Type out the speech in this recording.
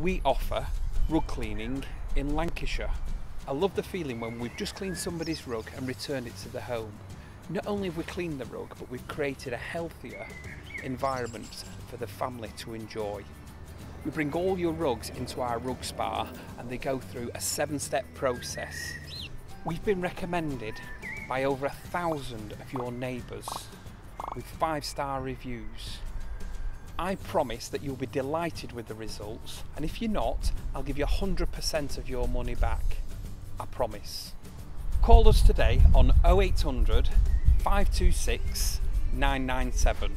We offer rug cleaning in Lancashire. I love the feeling when we've just cleaned somebody's rug and returned it to the home. Not only have we cleaned the rug, but we've created a healthier environment for the family to enjoy. We bring all your rugs into our rug spa and they go through a seven step process. We've been recommended by over a thousand of your neighbours with five star reviews. I promise that you'll be delighted with the results, and if you're not, I'll give you 100% of your money back. I promise. Call us today on 0800 526 997.